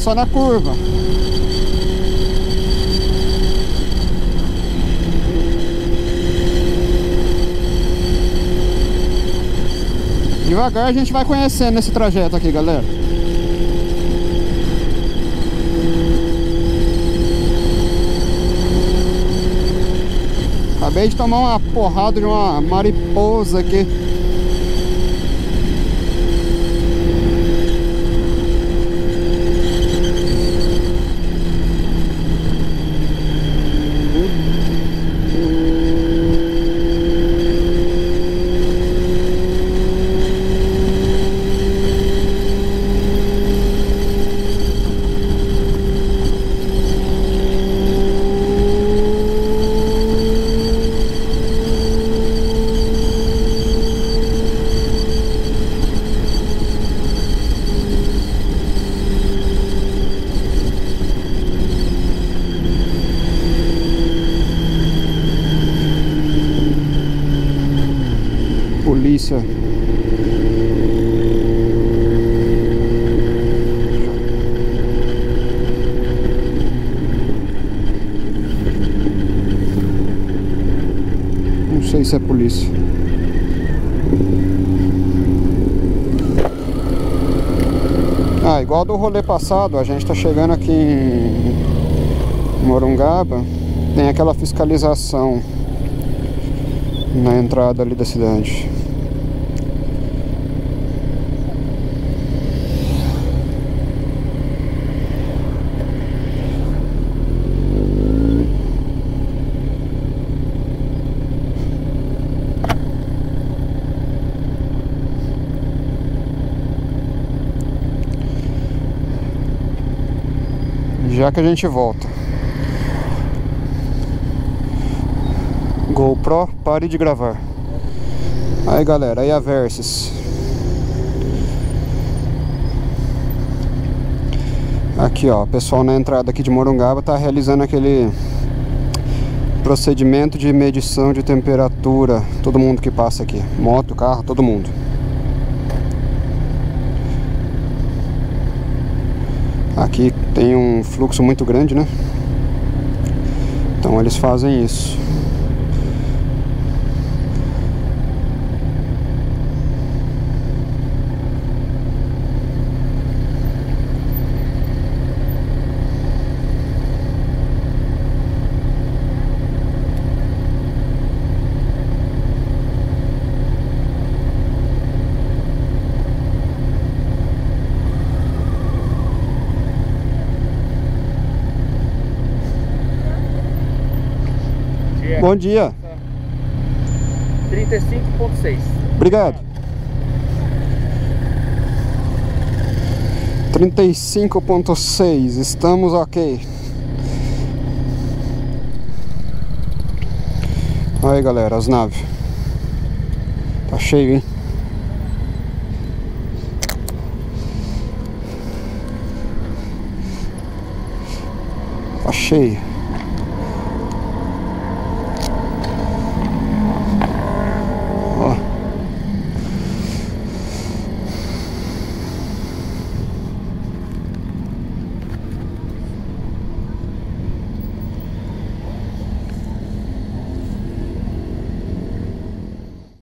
só na curva. Devagar a gente vai conhecendo esse trajeto aqui, galera. Acabei de tomar uma porrada de uma mariposa aqui. Não sei se é polícia. Ah, igual do rolê passado, a gente tá chegando aqui em Morungaba, tem aquela fiscalização na entrada ali da cidade. Já que a gente volta. GoPro, pare de gravar. Aí galera, aí a Versys. Aqui ó, pessoal na entrada aqui de Morungaba tá realizando aquele procedimento de medição de temperatura. Todo mundo que passa aqui, moto, carro, todo mundo. Aqui tem um fluxo muito grande, né? Então eles fazem isso. Bom dia. 35.6. Obrigado. 35.6, estamos ok. Aí galera, as naves. Tá cheio, hein? Tá cheio.